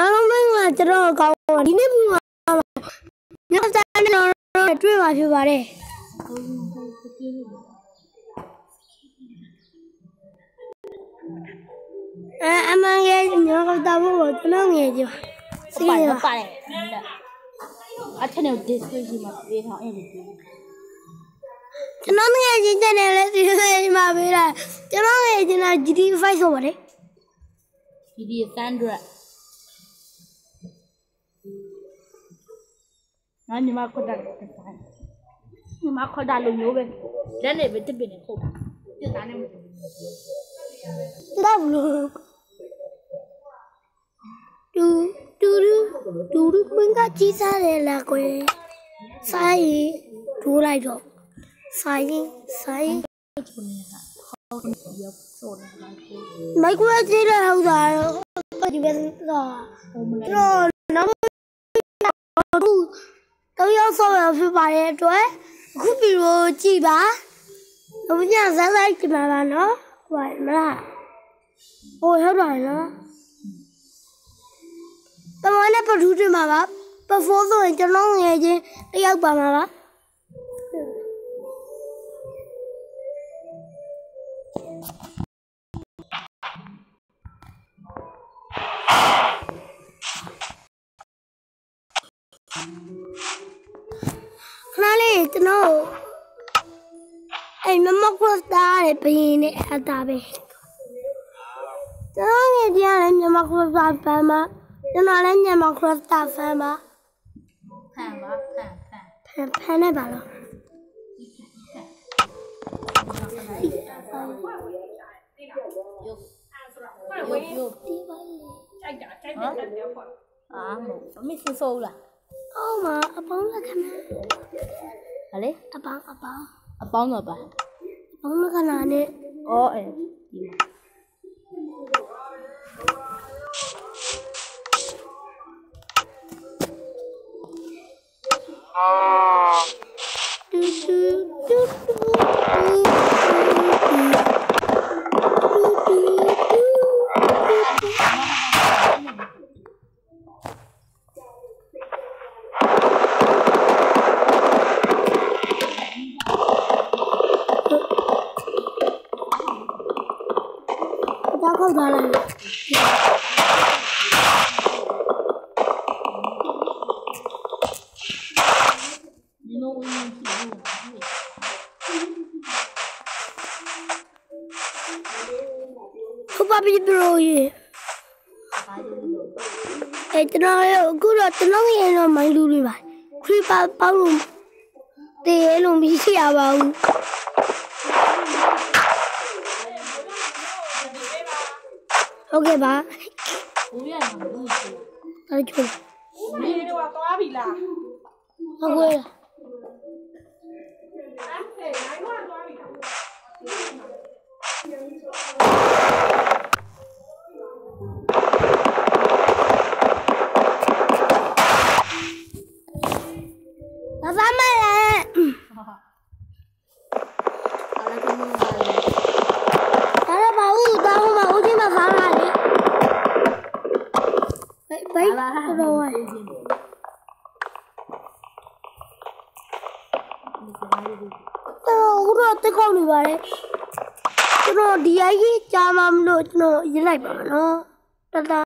အားလုံးမင်္ဂလာကျွန်တော်ကောင်းပါဒီနေ့ဘူးမှာညစာနဲ့တော့တွေ့မှာဖြစ်ပါတယ်အဲအမှန်ကညောတော့ဘူးကျွန်တော်ငယ်ကြပါဟုတ်ပါတယ်ဟုတ်ပါတယ်အချန်နယ် description မှာပေးထားအဲ့လိုပြောကျွန်တော်ငယ်ချင်းတဲ့လည်းဒီလိုမှာပေးတာကျွန်တော်ငယ်ချင်းက GT5 ဆိုပါတယ်ဒီဒီ ငါညီမခေါ်တာလေညီမခေါ်တာလိုမျိုးပဲလက်နဲ့ပဲတစ်ပင်နဲ့ခုတ်တာပြစ်သားနဲ့မတူဘူးတော့ဘလို့တူတူတူတူမင်းကကြီးစားတယ်လားကွယ်ဆိုင်ဒူးလိုက်တော့ဆိုင်ဆိုင်ချုံနေတာဟောင်းရောက်ဆိုနေတာကိုမိုက်ကွယ်ကြီးလည်းဟုတ်တာတော့ဒီပဲတော့ဟိုမလိုက်တော့နောက် ဘူးတော့ရောက်ဆော့ရဖြစ်ပါရဲ့အတွက်အခုပြီးတော့ကြည်ပါဘုရားဇာတ်လိုက်ကြပါပါနော်ဟိုမလားဟိုဟုတ်တယ်နော်တမန်နဲ့ပထူးတင်ပါပါပဖိုးဆိုရင်ကျွန်တော်ငယ်ချင်းတယောက်ပါမှာပါခ ဏလေးကျွန်တော်အဲ့မမကစတာရဲ့ဘင်းနဲ့အတားပဲကျွန်တော်ငယ်ချင်းကလည်းမြန်မာခရစ်စတာဖန်ပါကျွန်တော်လည်းမြန်မာခရစ်စတာဖန်ပါဖန်ပါဖန်ဖန်ဖန်ဖန်နေပါလားရုပ်ရုပ်ရုပ်ဒီပါလေ အာမဟုတ်အမေစဆိုးလားအော်မအပေါင်းလက္ခဏာဟာလေအပေါင်းအပေါင်းအပေါင်းတော့ပါအပေါင်းလက္ခဏာနဲ့အော်အဲဒီမှာ တော့ခောက်သွားလိုက်ဒီလိုဝင်ရင်ကြည့်လို့ခုပါပြီဘရိုရေဘာလို့လဲအဲကျွန်တော်ရအခုတော့ကျွန်တော်ရင်တော့မိုင်းလူတွေပါခရီးပါပေါက်လို့တည်ရလို့မရှိရပါဘူး ဟုတ်ကဲ့ပါဘူးရမှာဘူးရှိတော်ချိုးဒီတော့သွားပြီလားဟုတ်ကဲ့ဟဲ့နိုင်တော့သွားပြီလားမဖမ်းမလဲအားလည်းကမပါလေ ဒါတော့မဟုတ်တောင်းမဦးချင်းမဖမ်းပါလေ ဘိတ်ဘိတ်တော့ဝိုင်းတော့ဦးတော့တက်ကောက်နေပါလေကျွန်တော်ဒီ